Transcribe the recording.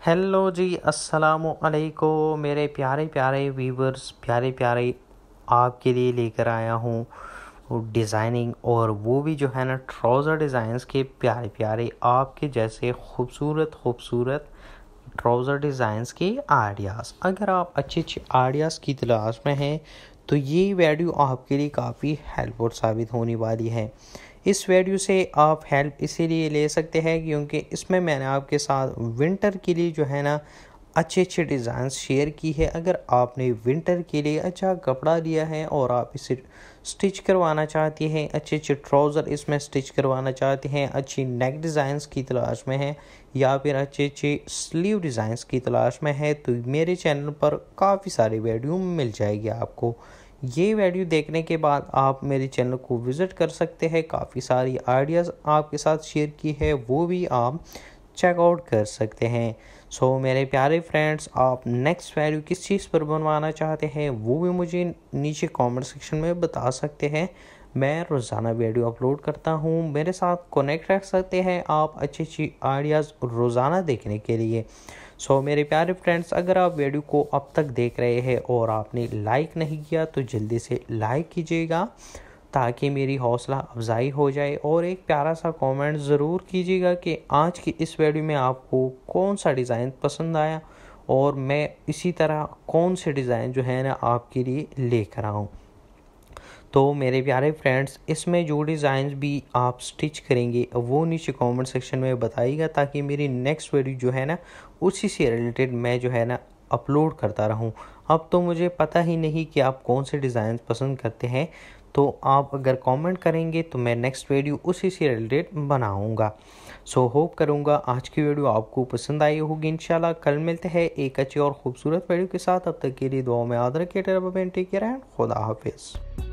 Hello जी, अस्सलाम वालेकुम मेरे प्यारे प्यारे व्यूवर्स प्यारे प्यारे आपके लिए लेकर आया हूँ डिज़ाइनिंग और वो भी जो है ना ट्राउज़र डिज़ाइंस के प्यारे प्यारे आपके जैसे खूबसूरत खूबसूरत ट्राउज़र डिज़ाइंस के आइडियाज़ अगर आप अच्छे अच्छे आइडियाज़ की तलाश में हैं तो ये वीडियो आपके लिए काफ़ी हेल्पफुल साबित होने वाली है। इस वीडियो से आप हेल्प इसीलिए ले सकते हैं क्योंकि इसमें मैंने आपके साथ विंटर के लिए जो है ना अच्छे अच्छे डिज़ाइन शेयर की है। अगर आपने विंटर के लिए अच्छा कपड़ा लिया है और आप इसे स्टिच करवाना चाहती हैं अच्छे अच्छे ट्राउज़र इसमें स्टिच करवाना चाहते हैं, अच्छी नेक डिज़ाइंस की तलाश में है, या फिर अच्छे अच्छे स्लीव डिज़ाइंस की तलाश में है तो मेरे चैनल पर काफ़ी सारी वीडियो मिल जाएगी आपको। ये वीडियो देखने के बाद आप मेरे चैनल को विज़िट कर सकते हैं। काफ़ी सारी आइडियाज़ आपके साथ शेयर की है वो भी आप चेकआउट कर सकते हैं। सो so, मेरे प्यारे फ्रेंड्स आप नेक्स्ट वीडियो किस चीज़ पर बनवाना चाहते हैं वो भी मुझे नीचे कमेंट सेक्शन में बता सकते हैं। मैं रोज़ाना वीडियो अपलोड करता हूँ। मेरे साथ कनेक्ट रख सकते हैं आप अच्छी अच्छी आइडियाज़ रोज़ाना देखने के लिए। सो so, मेरे प्यारे फ्रेंड्स अगर आप वीडियो को अब तक देख रहे हैं और आपने लाइक नहीं किया तो जल्दी से लाइक कीजिएगा ताकि मेरी हौसला अफजाई हो जाए। और एक प्यारा सा कमेंट ज़रूर कीजिएगा कि आज की इस वीडियो में आपको कौन सा डिज़ाइन पसंद आया और मैं इसी तरह कौन से डिज़ाइन जो है ना आपके लिए लेकर आऊँ। तो मेरे प्यारे फ्रेंड्स इसमें जो डिज़ाइन भी आप स्टिच करेंगे, वो नीचे कमेंट सेक्शन में बताइएगा ताकि मेरी नेक्स्ट वीडियो जो है ना, उसी से रिलेटेड मैं जो है ना अपलोड करता रहूँ। अब तो मुझे पता ही नहीं कि आप कौन से डिज़ाइन पसंद करते हैं तो आप अगर कमेंट करेंगे तो मैं नेक्स्ट वीडियो उसी से रिलेटेड बनाऊँगा। सो होप करूँगा आज की वीडियो आपको पसंद आई होगी। इंशाल्लाह, कल मिलते हैं एक अच्छी और खूबसूरत वीडियो के साथ। अब तक के लिए दुआ में आदर के टेक केयर एंड खुदा हाफिज़।